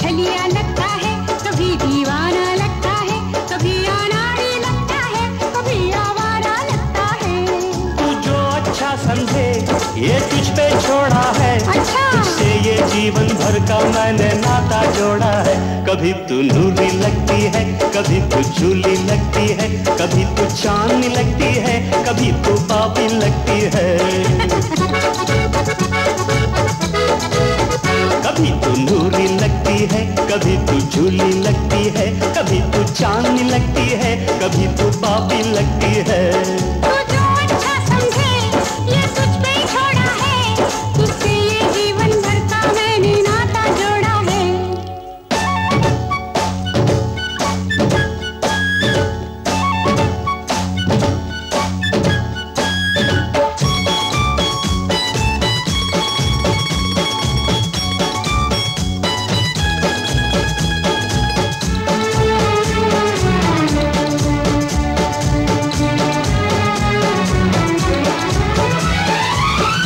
छलिया लगता है कभी दीवाना लगता है कभी अनाड़ी लगता है कभी आवारा लगता है। तू जो अच्छा समझे ये तुझ पे छोड़ा है। अच्छा। तुझसे ये जीवन भर का मैंने नाता जोड़ा है। कभी तू नूरी लगती है कभी तू झूली लगती है कभी तू चांदनी लगती है कभी तू पापी लगती है। कभी तू झूली लगती है, कभी तू चांदनी लगती है, कभी तू पापी लगती है।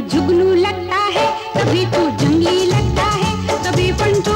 तू जुगनू लगता है कभी तू जंगली लगता है कभी पंचू